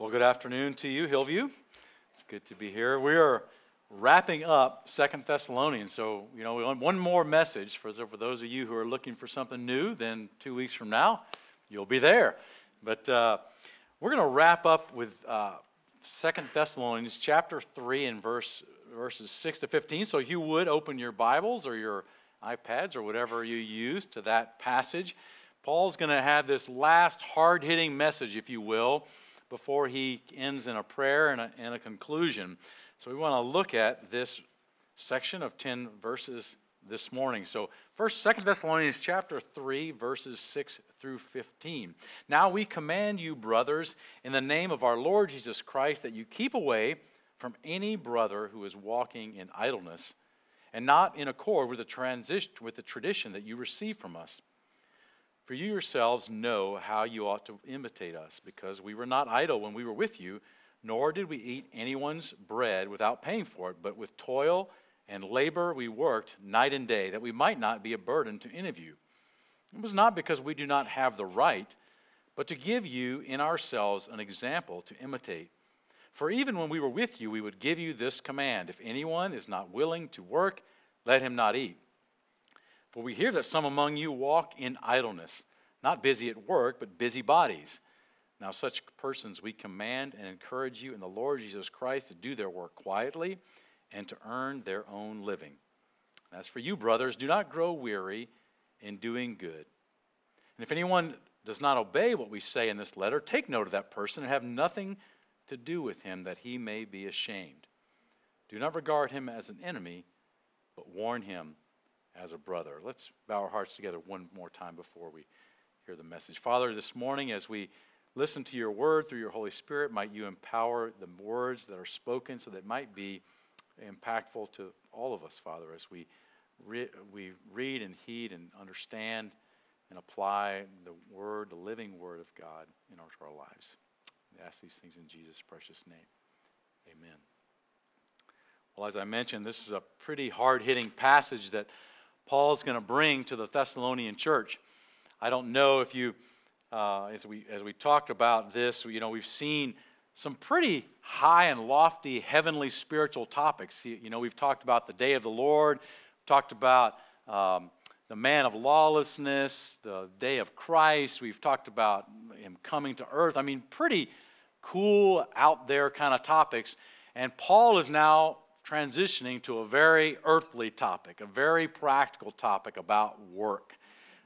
Well, good afternoon to you, Hillview. It's good to be here. We are wrapping up Second Thessalonians. So, you know, one more message for, those of you who are looking for something new, then two weeks from now, you'll be there. But uh, we're going to wrap up with uh, Second Thessalonians chapter 3 and verse, verses 6 to 15. So, you would open your Bibles or your iPads or whatever you use to that passage. Paul's going to have this last hard hitting message, if you will before he ends in a prayer and a, and a conclusion. So we want to look at this section of 10 verses this morning. So first, Second Thessalonians chapter 3, verses 6 through 15. Now we command you, brothers, in the name of our Lord Jesus Christ, that you keep away from any brother who is walking in idleness and not in accord with the, transition, with the tradition that you receive from us. For you yourselves know how you ought to imitate us, because we were not idle when we were with you, nor did we eat anyone's bread without paying for it, but with toil and labor we worked night and day, that we might not be a burden to any of you. It was not because we do not have the right, but to give you in ourselves an example to imitate. For even when we were with you, we would give you this command If anyone is not willing to work, let him not eat. For we hear that some among you walk in idleness, not busy at work, but busy bodies. Now, such persons we command and encourage you in the Lord Jesus Christ to do their work quietly and to earn their own living. As for you, brothers, do not grow weary in doing good. And if anyone does not obey what we say in this letter, take note of that person and have nothing to do with him that he may be ashamed. Do not regard him as an enemy, but warn him as a brother. Let's bow our hearts together one more time before we hear the message. Father, this morning as we listen to your word through your Holy Spirit, might you empower the words that are spoken so that might be impactful to all of us, Father, as we, re- we read and heed and understand and apply the word, the living word of God in our, our lives. We ask these things in Jesus' precious name. Amen. Well, as I mentioned, this is a pretty hard hitting passage that Paul's going to bring to the Thessalonian church. I don't know if you, uh, as, we, as we talked about this, you know, we've seen some pretty high and lofty heavenly spiritual topics. You know, we've talked about the day of the Lord, talked about um, the man of lawlessness, the day of Christ. We've talked about him coming to earth. I mean, pretty cool, out there kind of topics. And Paul is now transitioning to a very earthly topic, a very practical topic about work.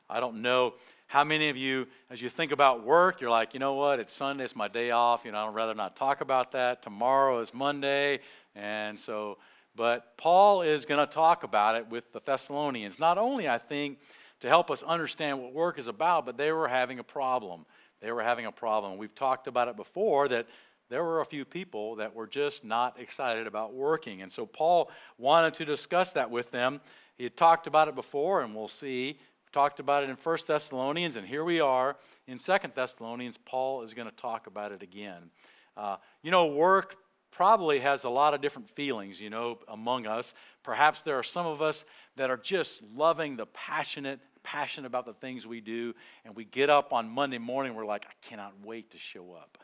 I don't know how many of you, as you think about work, you're like, you know what, it's Sunday, it's my day off, you know, I'd rather not talk about that. Tomorrow is Monday, and so, but Paul is going to talk about it with the Thessalonians. Not only, I think, to help us understand what work is about, but they were having a problem. They were having a problem. We've talked about it before that there were a few people that were just not excited about working. And so Paul wanted to discuss that with them. He had talked about it before, and we'll see. talked about it in 1 Thessalonians, and here we are in 2 Thessalonians. Paul is going to talk about it again. Uh, you know, work probably has a lot of different feelings, you know, among us. Perhaps there are some of us that are just loving the passionate, passionate about the things we do, and we get up on Monday morning, we're like, I cannot wait to show up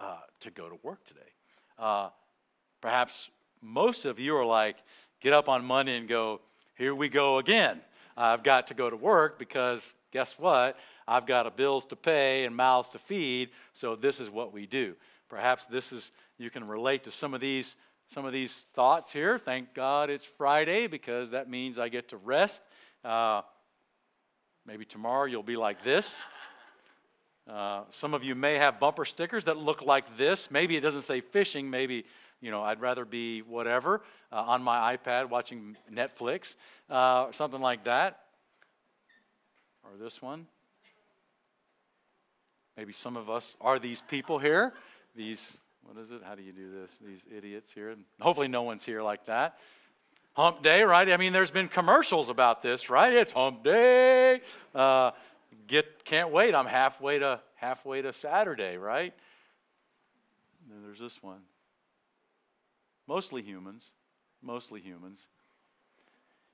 uh, to go to work today. Uh, perhaps most of you are like, get up on Monday and go, here we go again. I've got to go to work because guess what? I've got a bills to pay and mouths to feed, so this is what we do. Perhaps this is you can relate to some of these some of these thoughts here. Thank God it's Friday because that means I get to rest. Uh, maybe tomorrow you'll be like this. Uh, some of you may have bumper stickers that look like this. Maybe it doesn't say fishing. Maybe, you know, I'd rather be whatever uh, on my iPad watching Netflix, uh, something like that. Or this one. Maybe some of us are these people here. These, what is it? How do you do this? These idiots here. Hopefully, no one's here like that. Hump day, right? I mean, there's been commercials about this, right? It's hump day. Get can't wait. I'm halfway to halfway to Saturday, right? And then there's this one. Mostly humans, mostly humans.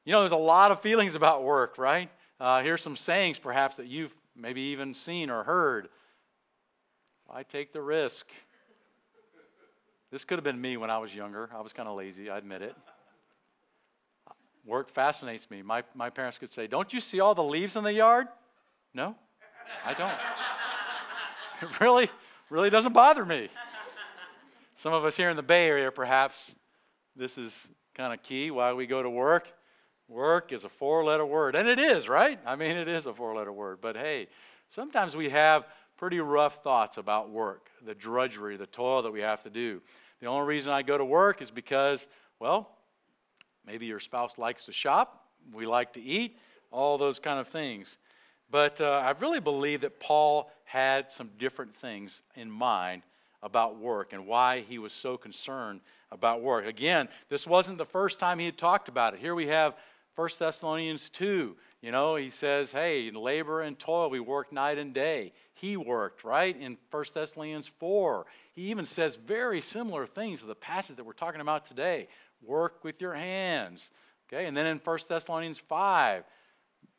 You know, there's a lot of feelings about work, right? Uh, here's some sayings perhaps that you've maybe even seen or heard. I take the risk. This could have been me when I was younger. I was kind of lazy, I admit it. Work fascinates me. My, my parents could say, Don't you see all the leaves in the yard? No, I don't. it really, really doesn't bother me. Some of us here in the Bay Area, perhaps, this is kind of key why we go to work. Work is a four letter word, and it is, right? I mean, it is a four letter word. But hey, sometimes we have pretty rough thoughts about work, the drudgery, the toil that we have to do. The only reason I go to work is because, well, maybe your spouse likes to shop, we like to eat, all those kind of things. But uh, I really believe that Paul had some different things in mind about work and why he was so concerned about work. Again, this wasn't the first time he had talked about it. Here we have 1 Thessalonians 2. You know, he says, hey, in labor and toil, we work night and day. He worked, right? In 1 Thessalonians 4. He even says very similar things to the passage that we're talking about today. Work with your hands. Okay, and then in 1 Thessalonians 5,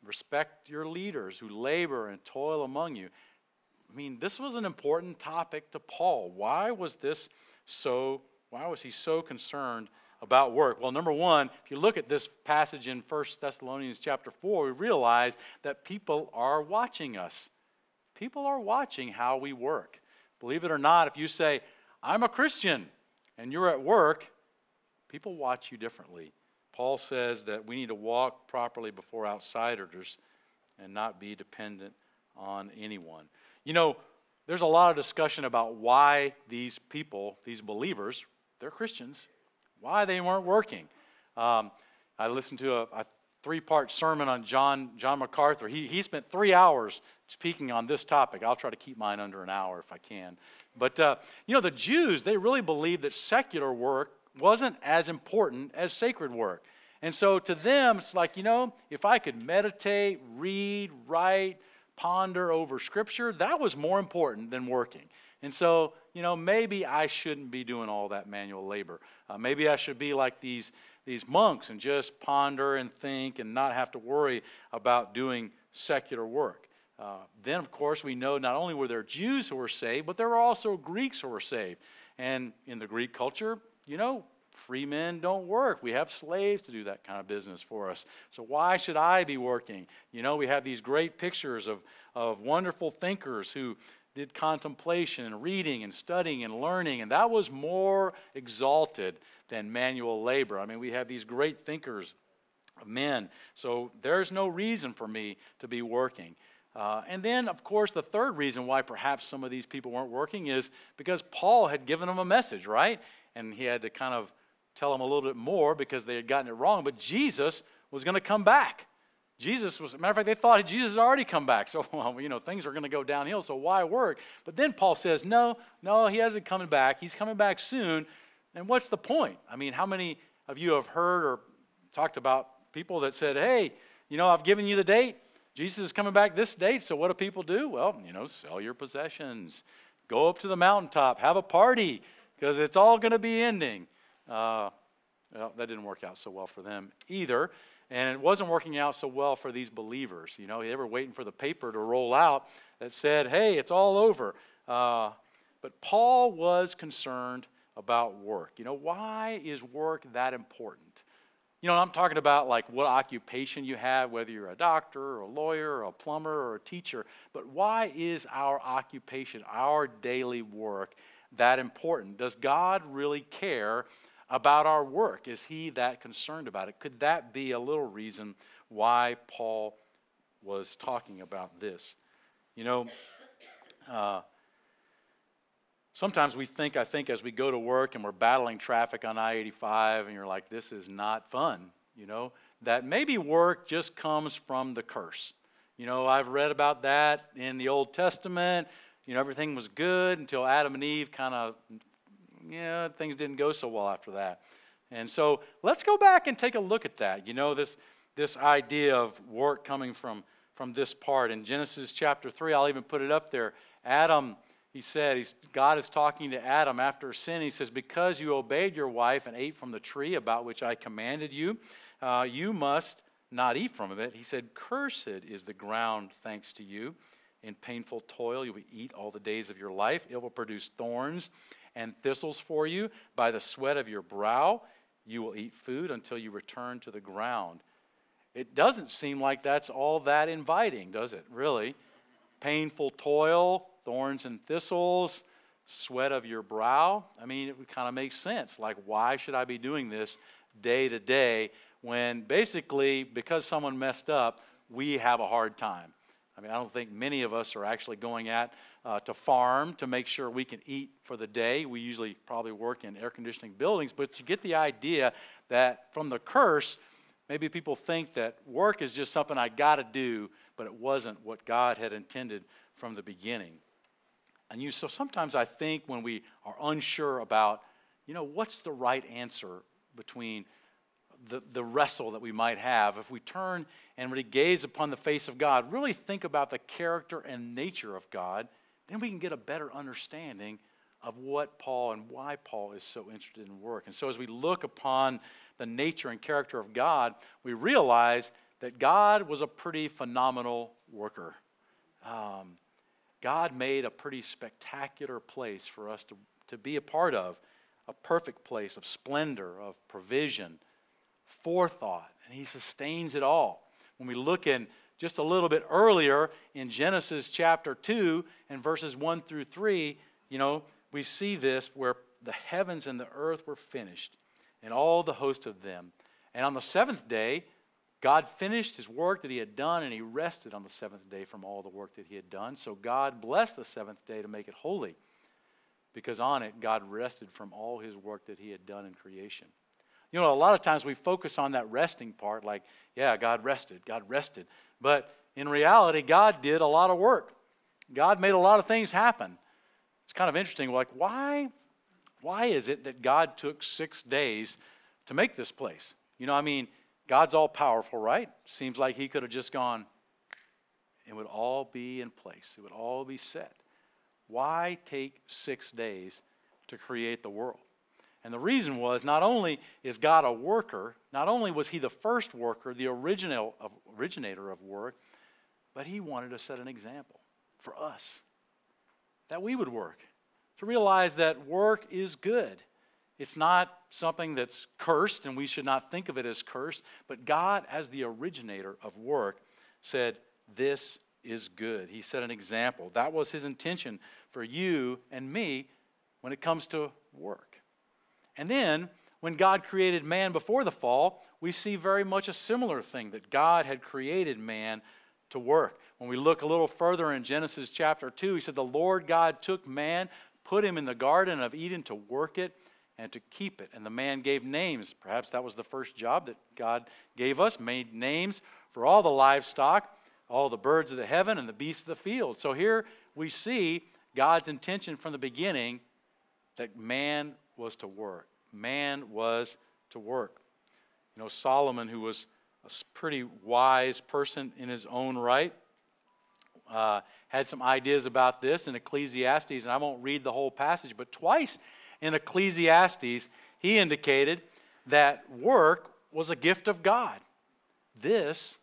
respect your leaders who labor and toil among you. I mean, this was an important topic to Paul. Why was this so, why was he so concerned about work? Well, number one, if you look at this passage in 1 Thessalonians chapter 4, we realize that people are watching us. People are watching how we work. Believe it or not, if you say, I'm a Christian, and you're at work, people watch you differently. Paul says that we need to walk properly before outsiders and not be dependent on anyone. You know, there's a lot of discussion about why these people, these believers, they're Christians, why they weren't working. Um, I listened to a, a three part sermon on John, John MacArthur. He, he spent three hours speaking on this topic. I'll try to keep mine under an hour if I can. But, uh, you know, the Jews, they really believed that secular work wasn't as important as sacred work. And so to them, it's like, you know, if I could meditate, read, write, ponder over Scripture, that was more important than working. And so, you know, maybe I shouldn't be doing all that manual labor. Uh, maybe I should be like these, these monks and just ponder and think and not have to worry about doing secular work. Uh, then, of course, we know not only were there Jews who were saved, but there were also Greeks who were saved. And in the Greek culture, you know, free men don't work. We have slaves to do that kind of business for us. So why should I be working? You know, we have these great pictures of, of wonderful thinkers who did contemplation and reading and studying and learning, and that was more exalted than manual labor. I mean, we have these great thinkers, of men. So there's no reason for me to be working. Uh, and then, of course, the third reason why perhaps some of these people weren't working is because Paul had given them a message, right? And he had to kind of tell them a little bit more because they had gotten it wrong. But Jesus was going to come back. Jesus was, matter of fact, they thought Jesus had already come back. So, well, you know, things are going to go downhill, so why work? But then Paul says, no, no, he hasn't coming back. He's coming back soon. And what's the point? I mean, how many of you have heard or talked about people that said, hey, you know, I've given you the date. Jesus is coming back this date, so what do people do? Well, you know, sell your possessions, go up to the mountaintop, have a party, because it's all going to be ending. Uh, well, that didn't work out so well for them either. And it wasn't working out so well for these believers. You know, they were waiting for the paper to roll out that said, hey, it's all over. Uh, but Paul was concerned about work. You know, why is work that important? You know, I'm talking about like what occupation you have, whether you're a doctor or a lawyer or a plumber or a teacher, but why is our occupation, our daily work, that important? Does God really care about our work? Is he that concerned about it? Could that be a little reason why Paul was talking about this? You know, uh, sometimes we think, I think, as we go to work and we're battling traffic on I 85, and you're like, this is not fun, you know, that maybe work just comes from the curse. You know, I've read about that in the Old Testament. You know, everything was good until Adam and Eve kind of yeah, things didn't go so well after that. And so let's go back and take a look at that. You know, this, this idea of work coming from, from this part. In Genesis chapter 3, I'll even put it up there. Adam, he said, he's, God is talking to Adam after sin. He says, Because you obeyed your wife and ate from the tree about which I commanded you, uh, you must not eat from it. He said, Cursed is the ground thanks to you. In painful toil you will eat all the days of your life. It will produce thorns and thistles for you. By the sweat of your brow, you will eat food until you return to the ground. It doesn't seem like that's all that inviting, does it? Really? Painful toil, thorns and thistles, sweat of your brow. I mean, it kind of make sense. Like, why should I be doing this day to day when basically, because someone messed up, we have a hard time? I mean, I don't think many of us are actually going out uh, to farm to make sure we can eat for the day. We usually probably work in air conditioning buildings, but you get the idea that from the curse, maybe people think that work is just something I got to do, but it wasn't what God had intended from the beginning. And you, so sometimes I think when we are unsure about, you know, what's the right answer between the, the wrestle that we might have, if we turn and really gaze upon the face of God, really think about the character and nature of God, then we can get a better understanding of what Paul and why Paul is so interested in work. And so as we look upon the nature and character of God, we realize that God was a pretty phenomenal worker. Um, God made a pretty spectacular place for us to, to be a part of, a perfect place of splendor, of provision, forethought, and He sustains it all when we look in just a little bit earlier in Genesis chapter 2 and verses 1 through 3, you know, we see this where the heavens and the earth were finished and all the host of them. And on the seventh day, God finished his work that he had done and he rested on the seventh day from all the work that he had done. So God blessed the seventh day to make it holy because on it God rested from all his work that he had done in creation. You know, a lot of times we focus on that resting part, like, yeah, God rested, God rested. But in reality, God did a lot of work. God made a lot of things happen. It's kind of interesting, like, why, why is it that God took six days to make this place? You know, I mean, God's all powerful, right? Seems like He could have just gone, it would all be in place, it would all be set. Why take six days to create the world? And the reason was not only is God a worker, not only was he the first worker, the original of, originator of work, but he wanted to set an example for us that we would work. To realize that work is good. It's not something that's cursed, and we should not think of it as cursed, but God, as the originator of work, said, This is good. He set an example. That was his intention for you and me when it comes to work. And then, when God created man before the fall, we see very much a similar thing that God had created man to work. When we look a little further in Genesis chapter 2, he said, The Lord God took man, put him in the Garden of Eden to work it and to keep it. And the man gave names. Perhaps that was the first job that God gave us, made names for all the livestock, all the birds of the heaven, and the beasts of the field. So here we see God's intention from the beginning that man was to work. Man was to work. You know, Solomon, who was a pretty wise person in his own right, uh, had some ideas about this in Ecclesiastes, and I won't read the whole passage, but twice in Ecclesiastes, he indicated that work was a gift of God. This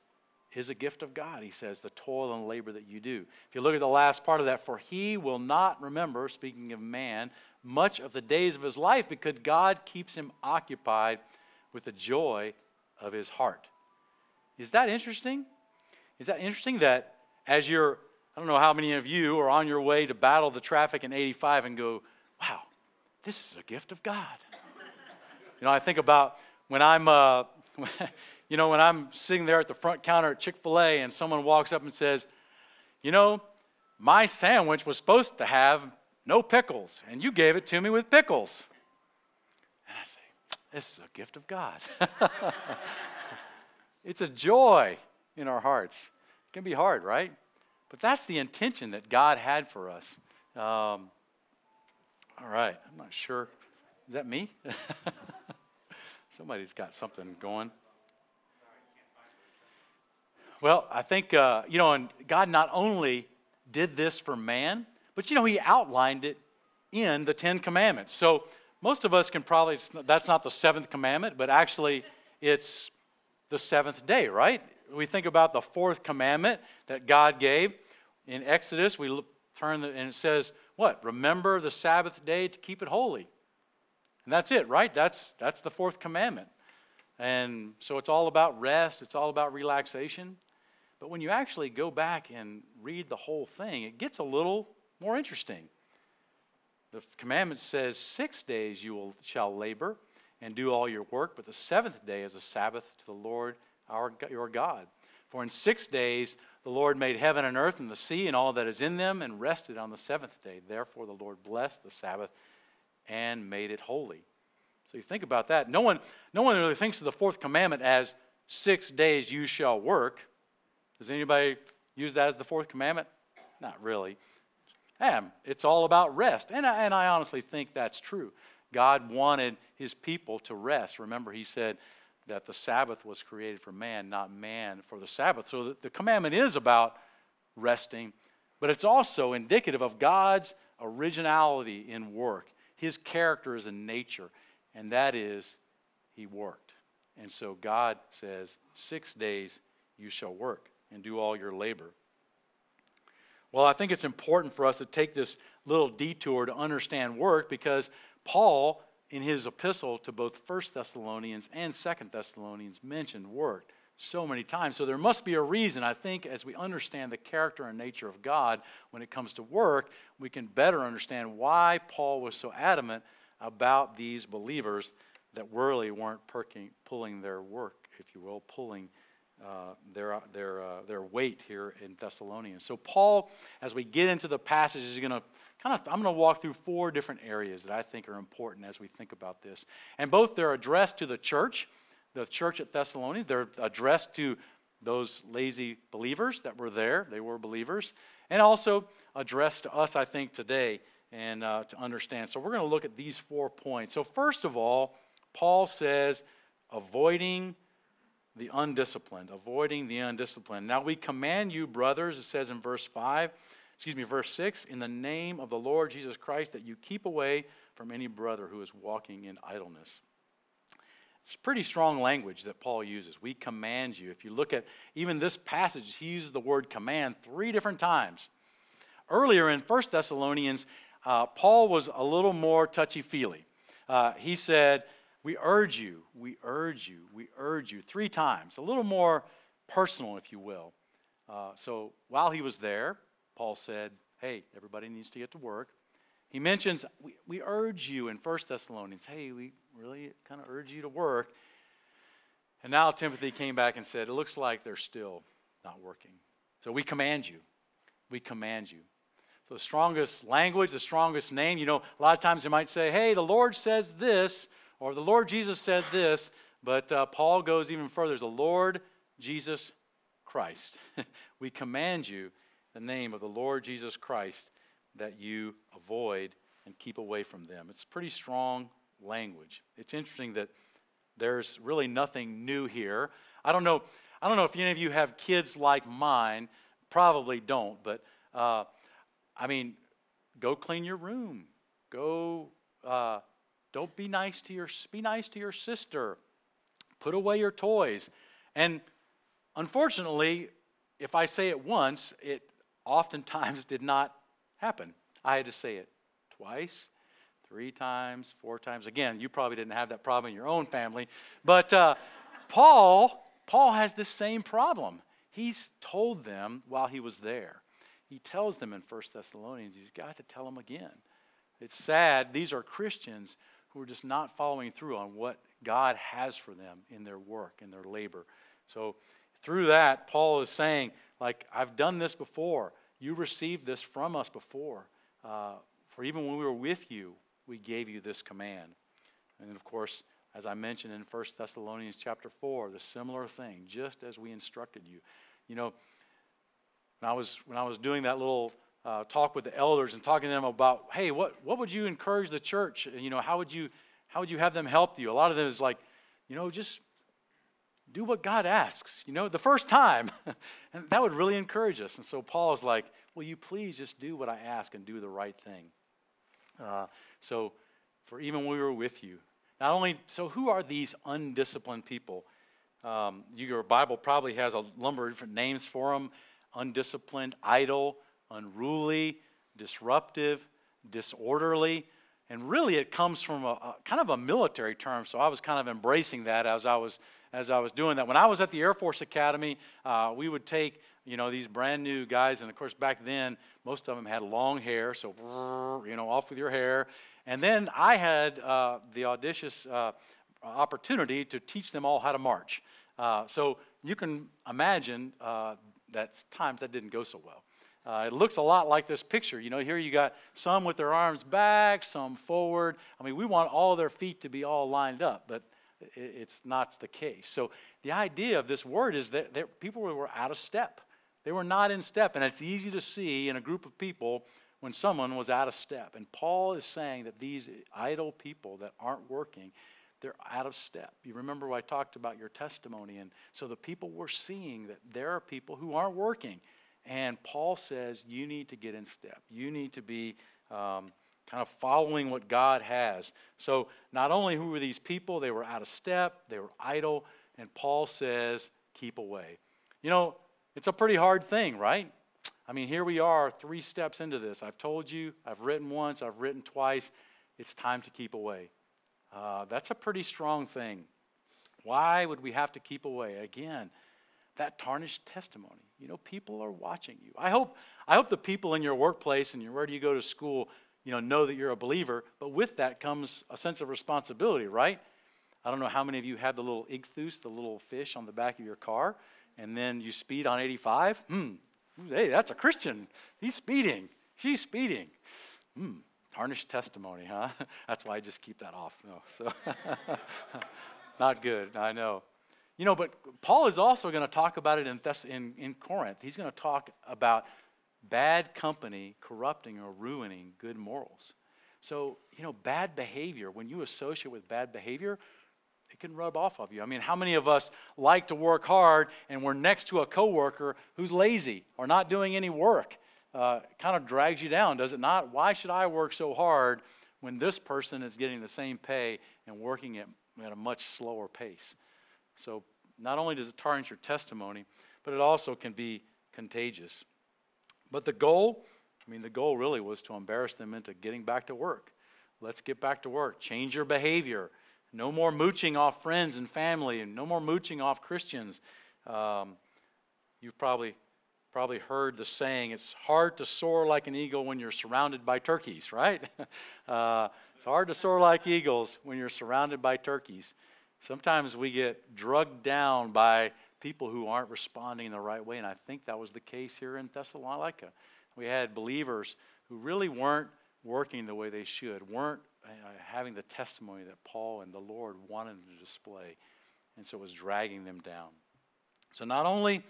is a gift of God, he says, the toil and labor that you do. If you look at the last part of that, for he will not remember, speaking of man, much of the days of his life because God keeps him occupied with the joy of his heart. Is that interesting? Is that interesting that as you're, I don't know how many of you are on your way to battle the traffic in 85 and go, wow, this is a gift of God. you know, I think about when I'm, uh, you know, when I'm sitting there at the front counter at Chick fil A and someone walks up and says, you know, my sandwich was supposed to have no pickles, and you gave it to me with pickles. And I say, This is a gift of God. it's a joy in our hearts. It can be hard, right? But that's the intention that God had for us. Um, all right, I'm not sure. Is that me? Somebody's got something going. Well, I think, uh, you know, and God not only did this for man, but you know, he outlined it in the Ten Commandments. So most of us can probably, that's not the seventh commandment, but actually it's the seventh day, right? We think about the fourth commandment that God gave in Exodus. We turn the, and it says, what? Remember the Sabbath day to keep it holy. And that's it, right? That's, that's the fourth commandment. And so it's all about rest, it's all about relaxation. But when you actually go back and read the whole thing, it gets a little more interesting. The commandment says, Six days you will, shall labor and do all your work, but the seventh day is a Sabbath to the Lord our, your God. For in six days the Lord made heaven and earth and the sea and all that is in them, and rested on the seventh day. Therefore the Lord blessed the Sabbath and made it holy. So you think about that. No one, no one really thinks of the fourth commandment as six days you shall work. Does anybody use that as the fourth commandment? Not really. It's all about rest. And I, and I honestly think that's true. God wanted his people to rest. Remember, he said that the Sabbath was created for man, not man for the Sabbath. So the, the commandment is about resting, but it's also indicative of God's originality in work, his character is in nature, and that is he worked. And so God says, Six days you shall work and do all your labor. Well, I think it's important for us to take this little detour to understand work because Paul, in his epistle to both First Thessalonians and Second Thessalonians, mentioned work so many times. So there must be a reason, I think, as we understand the character and nature of God when it comes to work, we can better understand why Paul was so adamant about these believers that really weren't perking, pulling their work, if you will, pulling uh, their, their, uh, their weight here in Thessalonians. So, Paul, as we get into the passage, is going to kind of, I'm going to walk through four different areas that I think are important as we think about this. And both they're addressed to the church, the church at Thessalonians, they're addressed to those lazy believers that were there, they were believers, and also addressed to us, I think, today and uh, to understand. So, we're going to look at these four points. So, first of all, Paul says, avoiding the undisciplined, avoiding the undisciplined. Now we command you, brothers, it says in verse 5, excuse me, verse 6, in the name of the Lord Jesus Christ, that you keep away from any brother who is walking in idleness. It's pretty strong language that Paul uses. We command you. If you look at even this passage, he uses the word command three different times. Earlier in 1 Thessalonians, uh, Paul was a little more touchy feely. Uh, he said, we urge you, we urge you, we urge you, three times, a little more personal, if you will. Uh, so while he was there, Paul said, Hey, everybody needs to get to work. He mentions, We, we urge you in 1 Thessalonians, Hey, we really kind of urge you to work. And now Timothy came back and said, It looks like they're still not working. So we command you. We command you. So the strongest language, the strongest name, you know, a lot of times they might say, Hey, the Lord says this. Or the Lord Jesus said this, but uh, Paul goes even further. The Lord Jesus Christ. we command you the name of the Lord Jesus Christ that you avoid and keep away from them. It's pretty strong language. It's interesting that there's really nothing new here. I don't know. I don't know if any of you have kids like mine. Probably don't, but uh, I mean, go clean your room. Go uh, don't be nice to your be nice to your sister. Put away your toys. And unfortunately, if I say it once, it oftentimes did not happen. I had to say it twice, three times, four times. Again, you probably didn't have that problem in your own family, but uh, Paul, Paul has this same problem. He's told them while he was there. He tells them in 1 Thessalonians, he's got to tell them again. It's sad. These are Christians who are just not following through on what God has for them in their work, in their labor. So, through that, Paul is saying, like, I've done this before. You received this from us before. Uh, for even when we were with you, we gave you this command. And of course, as I mentioned in 1 Thessalonians chapter 4, the similar thing, just as we instructed you. You know, when I was, when I was doing that little uh, talk with the elders and talking to them about, hey, what, what would you encourage the church? And you know, how would you how would you have them help you? A lot of them is like, you know, just do what God asks, you know, the first time. and that would really encourage us. And so Paul is like, will you please just do what I ask and do the right thing? Uh, so, for even when we were with you, not only, so who are these undisciplined people? Um, your Bible probably has a number of different names for them undisciplined, idle, unruly, disruptive. disorderly. And really, it comes from a, a, kind of a military term. So I was kind of embracing that as I was as I was doing that. When I was at the Air Force Academy, uh, we would take you know these brand new guys, and of course back then most of them had long hair, so you know off with your hair. And then I had uh, the audacious uh, opportunity to teach them all how to march. Uh, so you can imagine uh, that times that didn't go so well. Uh, it looks a lot like this picture. You know, here you got some with their arms back, some forward. I mean, we want all their feet to be all lined up, but it, it's not the case. So the idea of this word is that, that people were out of step. They were not in step, and it's easy to see in a group of people when someone was out of step. And Paul is saying that these idle people that aren't working, they're out of step. You remember I talked about your testimony, and so the people were seeing that there are people who aren't working. And Paul says, you need to get in step. You need to be um, kind of following what God has. So, not only who were these people, they were out of step, they were idle, and Paul says, keep away. You know, it's a pretty hard thing, right? I mean, here we are, three steps into this. I've told you, I've written once, I've written twice. It's time to keep away. Uh, that's a pretty strong thing. Why would we have to keep away? Again, that tarnished testimony. You know, people are watching you. I hope, I hope the people in your workplace and where do you go to school, you know, know that you're a believer. But with that comes a sense of responsibility, right? I don't know how many of you have the little ichthus, the little fish on the back of your car, and then you speed on 85. Hmm, hey, that's a Christian. He's speeding. She's speeding. Hmm, tarnished testimony, huh? That's why I just keep that off. No, so not good. I know. You know, but Paul is also going to talk about it in, Thess- in, in Corinth. He's going to talk about bad company corrupting or ruining good morals. So, you know, bad behavior, when you associate with bad behavior, it can rub off of you. I mean, how many of us like to work hard and we're next to a coworker who's lazy or not doing any work? Uh, kind of drags you down, does it not? Why should I work so hard when this person is getting the same pay and working at, at a much slower pace? So not only does it tarnish your testimony, but it also can be contagious. But the goal, I mean, the goal really was to embarrass them into getting back to work. Let's get back to work. Change your behavior. No more mooching off friends and family, and no more mooching off Christians. Um, you've probably probably heard the saying, "It's hard to soar like an eagle when you're surrounded by turkeys." Right? uh, it's hard to soar like eagles when you're surrounded by turkeys. Sometimes we get drugged down by people who aren't responding in the right way, and I think that was the case here in Thessalonica. We had believers who really weren't working the way they should, weren't uh, having the testimony that Paul and the Lord wanted to display. And so it was dragging them down. So not only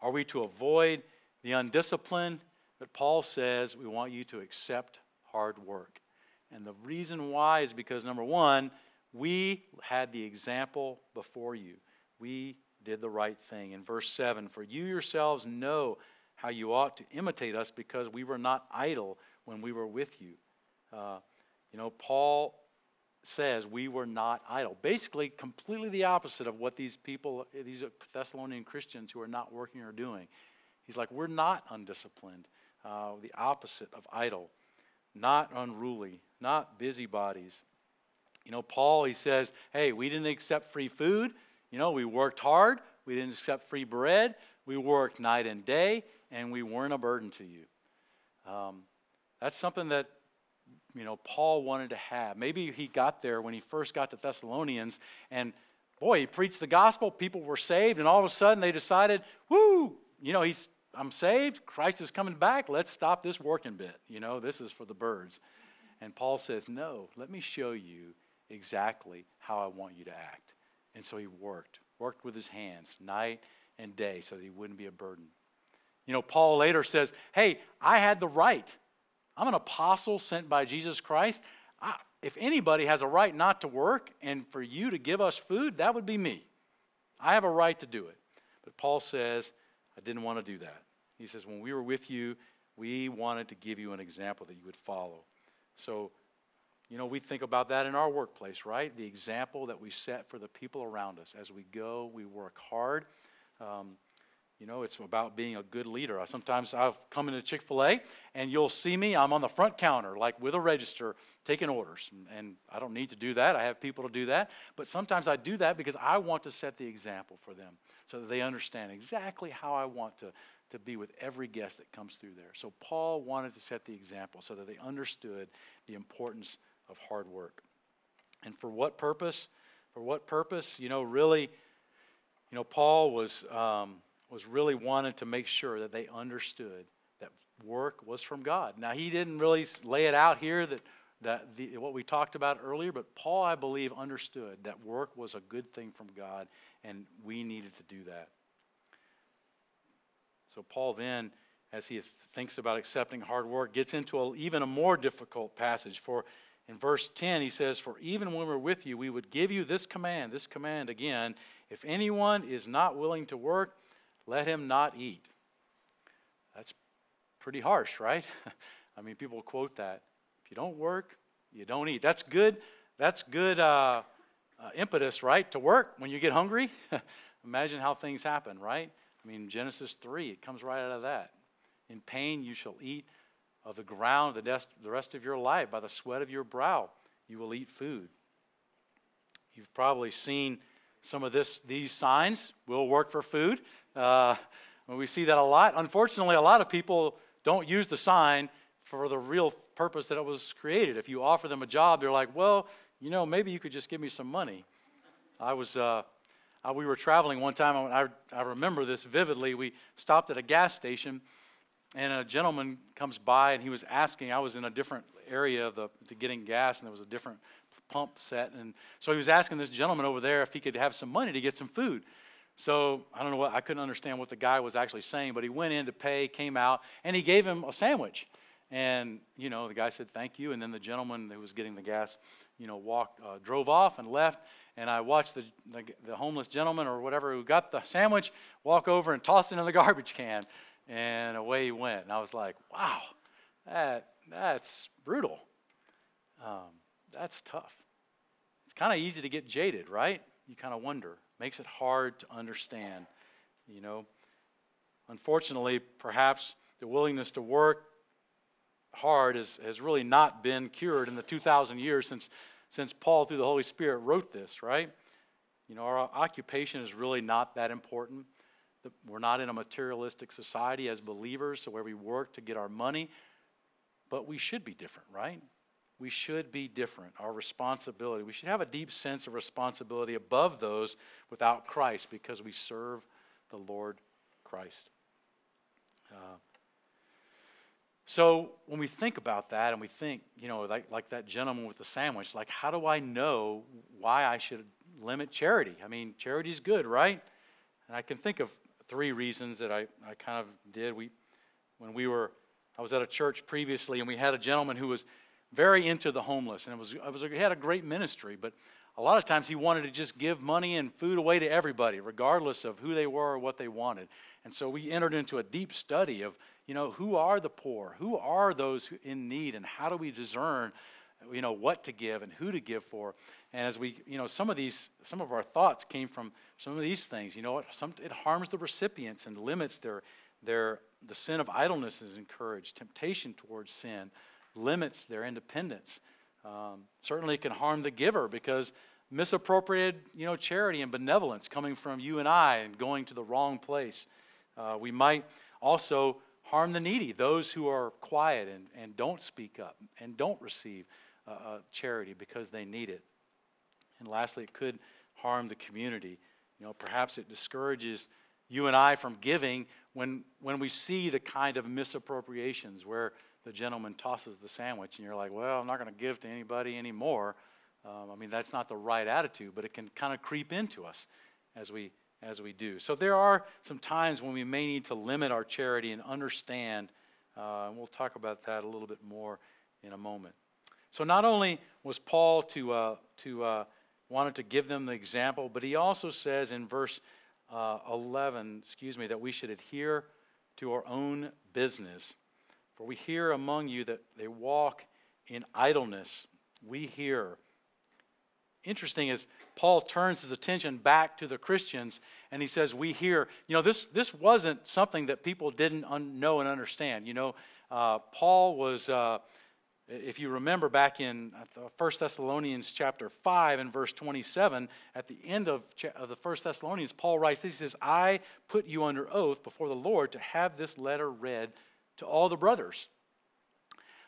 are we to avoid the undisciplined, but Paul says we want you to accept hard work. And the reason why is because, number one, we had the example before you. We did the right thing. In verse 7, for you yourselves know how you ought to imitate us because we were not idle when we were with you. Uh, you know, Paul says we were not idle. Basically, completely the opposite of what these people, these Thessalonian Christians who are not working are doing. He's like, we're not undisciplined, uh, the opposite of idle, not unruly, not busybodies. You know, Paul, he says, hey, we didn't accept free food. You know, we worked hard. We didn't accept free bread. We worked night and day, and we weren't a burden to you. Um, that's something that you know, Paul wanted to have. Maybe he got there when he first got to Thessalonians, and boy, he preached the gospel, people were saved, and all of a sudden they decided, whoo, you know, he's, I'm saved, Christ is coming back, let's stop this working bit. You know, this is for the birds. And Paul says, no, let me show you exactly how I want you to act. And so he worked, worked with his hands night and day so that he wouldn't be a burden. You know, Paul later says, hey, I had the right I'm an apostle sent by Jesus Christ. I, if anybody has a right not to work and for you to give us food, that would be me. I have a right to do it. But Paul says, I didn't want to do that. He says, when we were with you, we wanted to give you an example that you would follow. So, you know, we think about that in our workplace, right? The example that we set for the people around us. As we go, we work hard. Um, You know, it's about being a good leader. Sometimes I've come into Chick fil A and you'll see me, I'm on the front counter, like with a register, taking orders. And I don't need to do that. I have people to do that. But sometimes I do that because I want to set the example for them so that they understand exactly how I want to, to be with every guest that comes through there. So Paul wanted to set the example so that they understood the importance of hard work. And for what purpose? For what purpose? You know, really, you know, Paul was. Um, was really wanted to make sure that they understood that work was from God. Now, he didn't really lay it out here that, that the, what we talked about earlier, but Paul, I believe, understood that work was a good thing from God, and we needed to do that. So, Paul then, as he thinks about accepting hard work, gets into a, even a more difficult passage. For in verse 10, he says, For even when we're with you, we would give you this command, this command again if anyone is not willing to work, let him not eat. That's pretty harsh, right? I mean, people quote that. If you don't work, you don't eat. That's good. That's good uh, uh, impetus, right? To work when you get hungry. Imagine how things happen, right? I mean, Genesis 3, it comes right out of that. In pain you shall eat of the ground the rest of your life. By the sweat of your brow you will eat food. You've probably seen some of this, these signs will work for food. Uh, we see that a lot. Unfortunately, a lot of people don't use the sign for the real purpose that it was created. If you offer them a job, they're like, well, you know, maybe you could just give me some money. I was, uh, I, we were traveling one time, I, I remember this vividly. We stopped at a gas station, and a gentleman comes by, and he was asking. I was in a different area of the, getting gas, and there was a different pump set. And so he was asking this gentleman over there if he could have some money to get some food. So I don't know what, I couldn't understand what the guy was actually saying, but he went in to pay, came out, and he gave him a sandwich. And, you know, the guy said, thank you. And then the gentleman who was getting the gas, you know, walked, uh, drove off and left. And I watched the, the, the, homeless gentleman or whatever who got the sandwich walk over and toss it in the garbage can. And away he went. And I was like, wow, that, that's brutal. Um, that's tough. It's kind of easy to get jaded, right? You kind of wonder makes it hard to understand. You know, unfortunately, perhaps the willingness to work hard has, has really not been cured in the 2,000 years since, since Paul, through the Holy Spirit, wrote this, right? You know, our occupation is really not that important. We're not in a materialistic society as believers, so where we work to get our money, but we should be different, right? we should be different. Our responsibility, we should have a deep sense of responsibility above those without Christ because we serve the Lord Christ. Uh, so when we think about that and we think, you know, like, like that gentleman with the sandwich, like, how do I know why I should limit charity? I mean, charity is good, right? And I can think of three reasons that I, I kind of did. We, when we were, I was at a church previously and we had a gentleman who was very into the homeless. And it was, it was, he had a great ministry, but a lot of times he wanted to just give money and food away to everybody, regardless of who they were or what they wanted. And so we entered into a deep study of, you know, who are the poor? Who are those in need? And how do we discern, you know, what to give and who to give for? And as we, you know, some of these, some of our thoughts came from some of these things. You know, it, some, it harms the recipients and limits their, their, the sin of idleness is encouraged, temptation towards sin limits their independence. Um, certainly can harm the giver because misappropriated you know, charity and benevolence coming from you and I and going to the wrong place. Uh, we might also harm the needy, those who are quiet and, and don't speak up and don't receive uh, uh, charity because they need it. And lastly, it could harm the community. You know, perhaps it discourages you and I from giving when, when we see the kind of misappropriations where the gentleman tosses the sandwich and you're like, well, I'm not going to give to anybody anymore. Um, I mean, that's not the right attitude, but it can kind of creep into us as we as we do. So there are some times when we may need to limit our charity and understand, uh, and we'll talk about that a little bit more in a moment. So not only was Paul to uh, to uh, wanted to give them the example, but he also says in verse uh, 11, excuse me, that we should adhere to our own business for we hear among you that they walk in idleness. We hear. Interesting is Paul turns his attention back to the Christians and he says, We hear. You know, this, this wasn't something that people didn't un- know and understand. You know, uh, Paul was. Uh, if you remember back in 1 Thessalonians chapter 5 and verse 27, at the end of, of the 1 Thessalonians, Paul writes this, He says, I put you under oath before the Lord to have this letter read to all the brothers.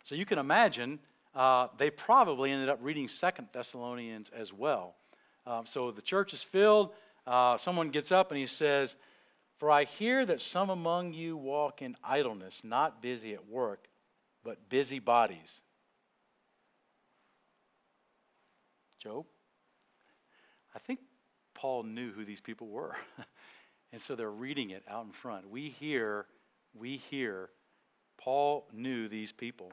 So you can imagine uh, they probably ended up reading Second Thessalonians as well. Um, so the church is filled. Uh, someone gets up and he says, For I hear that some among you walk in idleness, not busy at work, but busy bodies. Job? I think Paul knew who these people were. and so they're reading it out in front. We hear, we hear, Paul knew these people.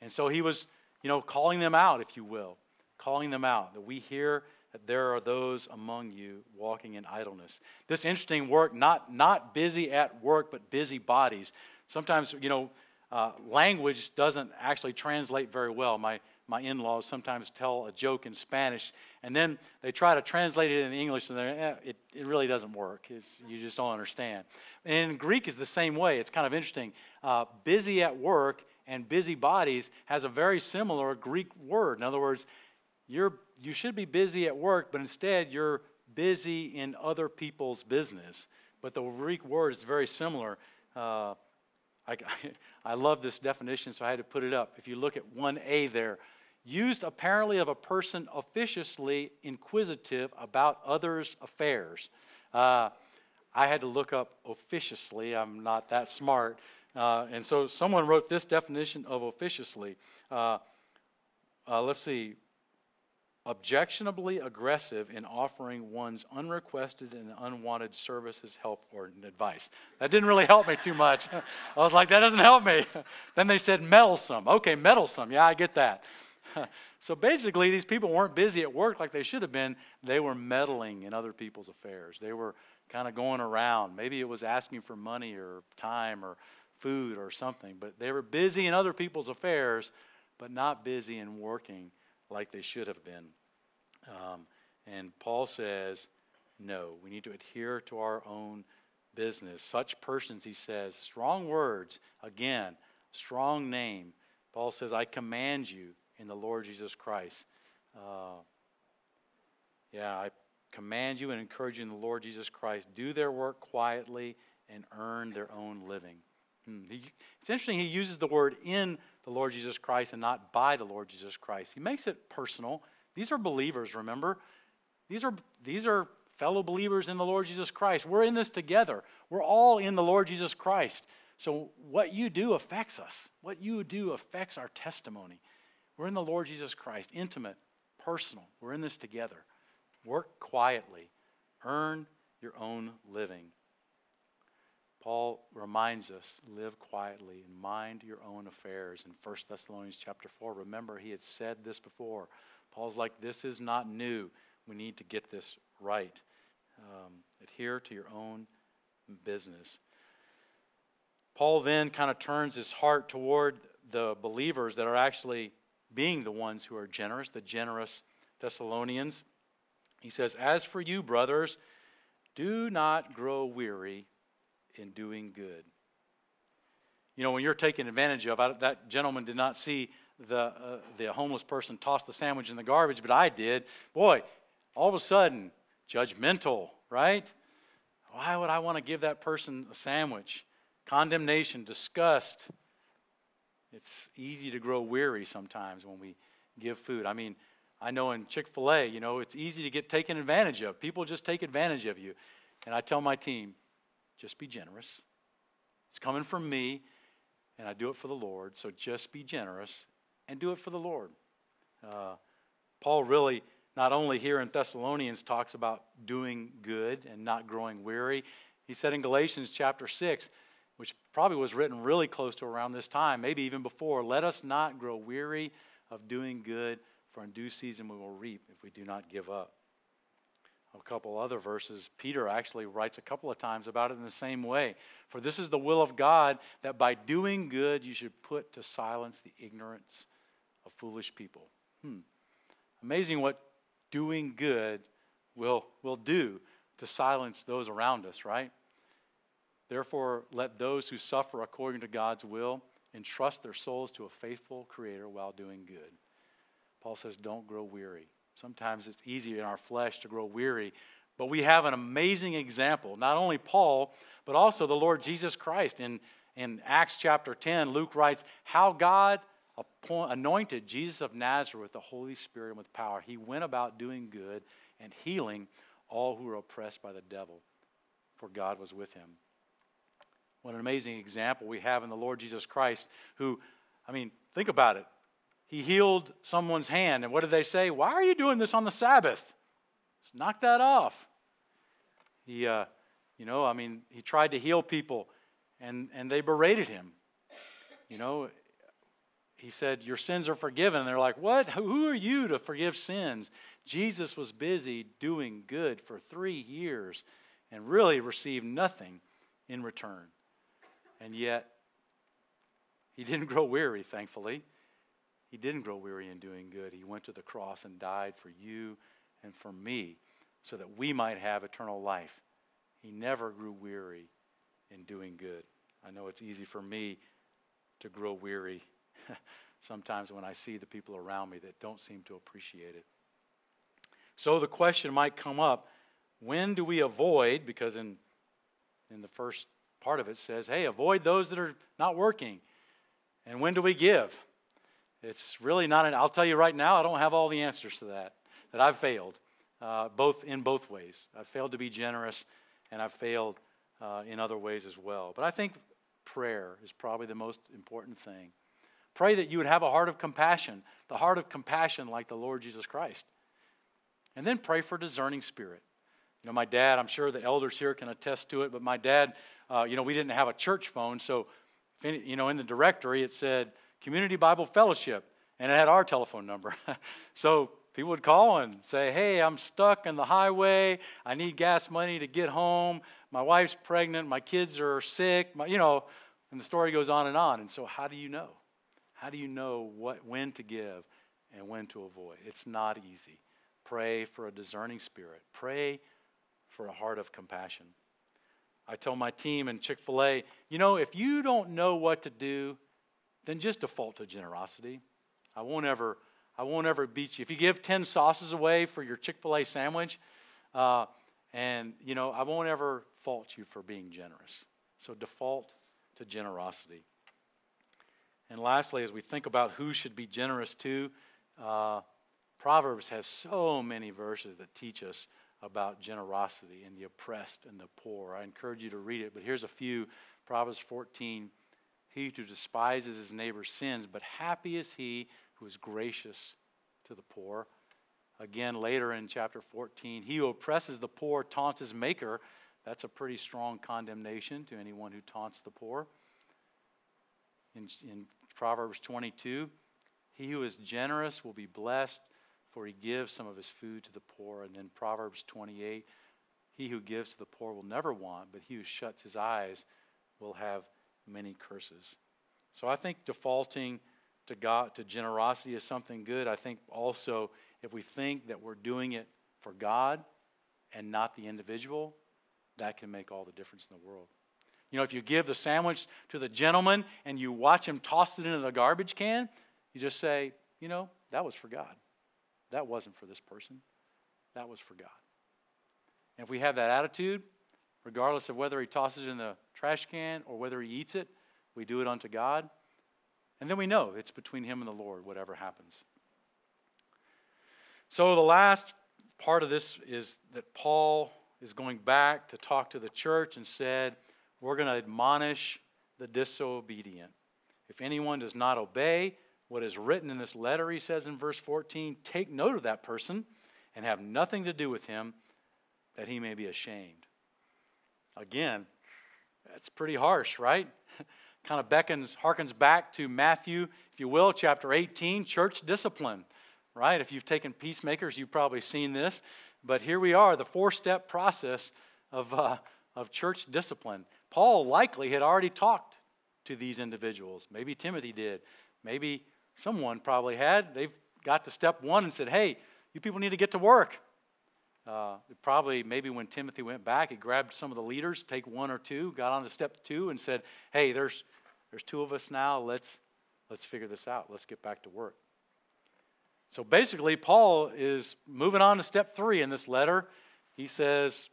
And so he was you know, calling them out, if you will, calling them out, that we hear that there are those among you walking in idleness. This interesting work, not, not busy at work, but busy bodies. Sometimes, you know, uh, language doesn't actually translate very well. My, my in laws sometimes tell a joke in Spanish, and then they try to translate it in English, and eh, it, it really doesn't work. It's, you just don't understand. And in Greek is the same way. It's kind of interesting. Uh, busy at work and busybodies has a very similar Greek word. In other words, you're, you should be busy at work, but instead you're busy in other people's business. But the Greek word is very similar. Uh, I, I love this definition, so I had to put it up. If you look at 1a there, used apparently of a person officiously inquisitive about others' affairs. Uh, I had to look up officiously, I'm not that smart. Uh, and so someone wrote this definition of officiously. Uh, uh, let's see. Objectionably aggressive in offering one's unrequested and unwanted services, help, or advice. That didn't really help me too much. I was like, that doesn't help me. then they said meddlesome. Okay, meddlesome. Yeah, I get that. so basically, these people weren't busy at work like they should have been. They were meddling in other people's affairs. They were kind of going around. Maybe it was asking for money or time or food or something. But they were busy in other people's affairs, but not busy in working like they should have been. Um, and Paul says, no, we need to adhere to our own business. Such persons, he says, strong words, again, strong name. Paul says, I command you in the Lord Jesus Christ. Uh, yeah, I command you and encourage you in the Lord Jesus Christ. Do their work quietly and earn their own living. Hmm. it's interesting, he uses the word in the Lord Jesus Christ and not by the Lord Jesus Christ. He makes it personal. These are believers, remember? These are, these are fellow believers in the Lord Jesus Christ. We're in this together. We're all in the Lord Jesus Christ. So, what you do affects us. What you do affects our testimony. We're in the Lord Jesus Christ, intimate, personal. We're in this together. Work quietly, earn your own living. Paul reminds us, live quietly and mind your own affairs in 1 Thessalonians chapter 4. Remember, he had said this before. Paul's like, this is not new. We need to get this right. Um, adhere to your own business. Paul then kind of turns his heart toward the believers that are actually being the ones who are generous, the generous Thessalonians. He says, As for you, brothers, do not grow weary in doing good. You know, when you're taken advantage of, I, that gentleman did not see the, uh, the homeless person toss the sandwich in the garbage, but I did. Boy, all of a sudden, judgmental, right? Why would I want to give that person a sandwich? Condemnation, disgust. It's easy to grow weary sometimes when we give food. I mean, I know in Chick fil A, you know, it's easy to get taken advantage of. People just take advantage of you. And I tell my team, just be generous. It's coming from me, and I do it for the Lord. So just be generous and do it for the Lord. Uh, Paul really, not only here in Thessalonians, talks about doing good and not growing weary. He said in Galatians chapter 6, which probably was written really close to around this time, maybe even before, let us not grow weary of doing good, for in due season we will reap if we do not give up a couple other verses, Peter actually writes a couple of times about it in the same way. For this is the will of God that by doing good you should put to silence the ignorance of foolish people. Hmm. Amazing what doing good will, will do to silence those around us, right? Therefore, let those who suffer according to God's will entrust their souls to a faithful Creator while doing good. Paul says, don't grow weary. Sometimes it's easy in our flesh to grow weary, but we have an amazing example. Not only Paul, but also the Lord Jesus Christ. In, in Acts chapter 10, Luke writes, How God anointed Jesus of Nazareth with the Holy Spirit and with power. He went about doing good and healing all who were oppressed by the devil, for God was with him. What an amazing example we have in the Lord Jesus Christ, who, I mean, think about it. He healed someone's hand, and what did they say? Why are you doing this on the Sabbath? Just knock that off. He, uh, you know, I mean, he tried to heal people, and, and they berated him. You know, he said, Your sins are forgiven. And they're like, What? Who are you to forgive sins? Jesus was busy doing good for three years and really received nothing in return. And yet, he didn't grow weary, thankfully. He didn't grow weary in doing good. He went to the cross and died for you and for me so that we might have eternal life. He never grew weary in doing good. I know it's easy for me to grow weary sometimes when I see the people around me that don't seem to appreciate it. So the question might come up when do we avoid, because in, in the first part of it says, hey, avoid those that are not working. And when do we give? It's really not an, I'll tell you right now, I don't have all the answers to that, that I've failed, uh, both in both ways. I've failed to be generous, and I've failed uh, in other ways as well. But I think prayer is probably the most important thing. Pray that you would have a heart of compassion, the heart of compassion like the Lord Jesus Christ. And then pray for discerning spirit. You know, my dad, I'm sure the elders here can attest to it, but my dad, uh, you know, we didn't have a church phone, so, you know, in the directory it said Community Bible Fellowship, and it had our telephone number. so people would call and say, Hey, I'm stuck in the highway. I need gas money to get home. My wife's pregnant. My kids are sick. My, you know, and the story goes on and on. And so, how do you know? How do you know what, when to give and when to avoid? It's not easy. Pray for a discerning spirit. Pray for a heart of compassion. I tell my team in Chick fil A, you know, if you don't know what to do, then just default to generosity. I won't ever, I won't ever beat you. If you give 10 sauces away for your Chick fil A sandwich, uh, and, you know, I won't ever fault you for being generous. So default to generosity. And lastly, as we think about who should be generous to, uh, Proverbs has so many verses that teach us about generosity and the oppressed and the poor. I encourage you to read it, but here's a few. Proverbs 14 He who despises his neighbor's sins, but happy is he who is gracious to the poor. Again, later in chapter 14, he who oppresses the poor taunts his maker. That's a pretty strong condemnation to anyone who taunts the poor. In, in Proverbs 22 He who is generous will be blessed, for he gives some of his food to the poor. And then Proverbs 28 He who gives to the poor will never want, but he who shuts his eyes will have many curses. So I think defaulting to God to generosity is something good. I think also if we think that we're doing it for God and not the individual, that can make all the difference in the world. You know, if you give the sandwich to the gentleman and you watch him toss it into the garbage can, you just say, you know, that was for God. That wasn't for this person. That was for God. And if we have that attitude, regardless of whether he tosses it in the trash can or whether he eats it, we do it unto God. And then we know it's between him and the Lord, whatever happens. So the last part of this is that Paul is going back to talk to the church and said, we're going to admonish the disobedient. If anyone does not obey what is written in this letter, he says in verse 14, take note of that person and have nothing to do with him, that he may be ashamed. Again, that's pretty harsh, right? kind of beckons, harkens back to Matthew, if you will, chapter 18, church discipline, right? If you've taken peacemakers, you've probably seen this. But here we are, the four step process of, uh, of church discipline. Paul likely had already talked to these individuals. Maybe Timothy did. Maybe someone probably had. They've got to step one and said, hey, you people need to get to work. Uh, probably, maybe when Timothy went back, he grabbed some of the leaders, take one or two, got on to step two, and said, "Hey, there's there's two of us now. Let's let's figure this out. Let's get back to work." So basically, Paul is moving on to step three in this letter. He says,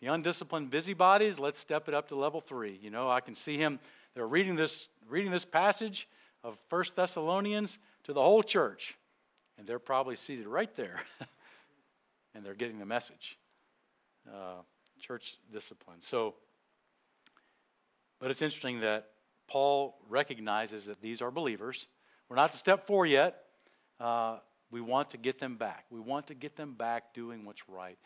"The undisciplined busybodies. Let's step it up to level three. You know, I can see him. They're reading this reading this passage of First Thessalonians to the whole church, and they're probably seated right there." and they're getting the message. Uh, church discipline. So, but it's interesting that Paul recognizes that these are believers. We're not to step four yet. Uh, we want to get them back. We want to get them back doing what's right.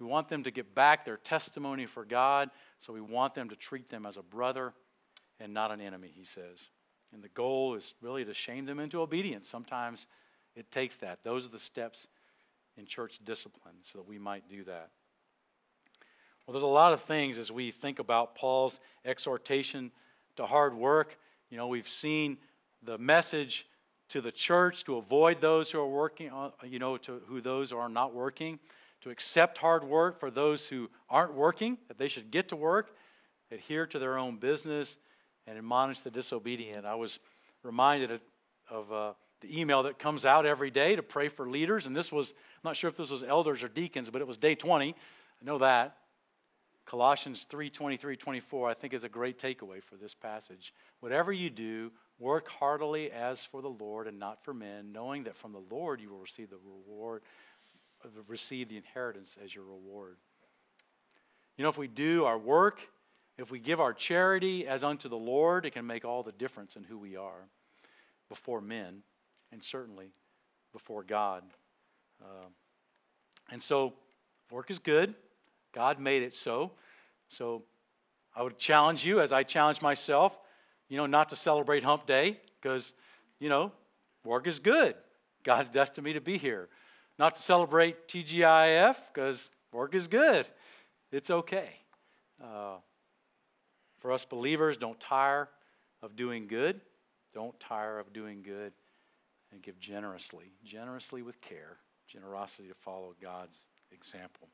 We want them to get back their testimony for God, so we want them to treat them as a brother and not an enemy, he says. And the goal is really to shame them into obedience. Sometimes it takes that. Those are the steps in church discipline so that we might do that. Well, there's a lot of things as we think about Paul's exhortation to hard work. You know, we've seen the message to the church to avoid those who are working, you know, to who those who are not working, to accept hard work for those who aren't working, that they should get to work, adhere to their own business, and admonish the disobedient. I was reminded of, uh, the email that comes out every day to pray for leaders. And this was, I'm not sure if this was elders or deacons, but it was day 20. I know that. Colossians 3 23, 24, I think is a great takeaway for this passage. Whatever you do, work heartily as for the Lord and not for men, knowing that from the Lord you will receive the reward, receive the inheritance as your reward. You know, if we do our work, if we give our charity as unto the Lord, it can make all the difference in who we are before men and certainly before God. Uh, and so, work is good. God made it so. So, I would challenge you, as I challenge myself, you know, not to celebrate Hump Day because, you know, work is good. God's destined me to be here. Not to celebrate TGIF because work is good. It's okay. Uh, for us believers, don't tire of doing good. Don't tire of doing good and give generously, generously with care, generosity to follow God's example.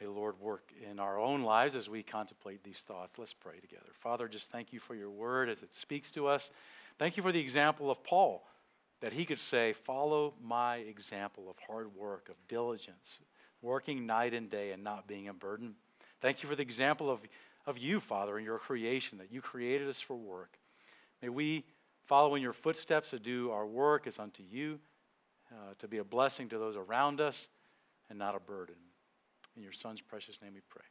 May the Lord work in our own lives as we contemplate these thoughts. Let's pray together. Father, just thank you for your word as it speaks to us. Thank you for the example of Paul, that he could say, Follow my example of hard work, of diligence, working night and day and not being a burden. Thank you for the example of, of you, Father, in your creation, that you created us for work. May we follow in your footsteps to do our work as unto you, uh, to be a blessing to those around us and not a burden. In your Son's precious name we pray.